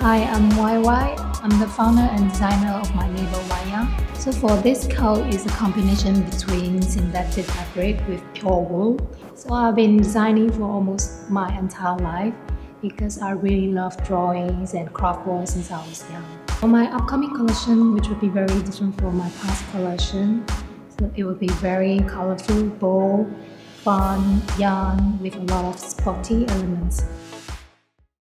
Hi, I'm YY. I'm the founder and designer of my label Waiyang. So for this coat it's a combination between synthetic fabric with pure wool. So I've been designing for almost my entire life because I really love drawings and craft work since I was young. For my upcoming collection, which will be very different from my past collection, so it will be very colorful, bold, fun, young, with a lot of sporty elements.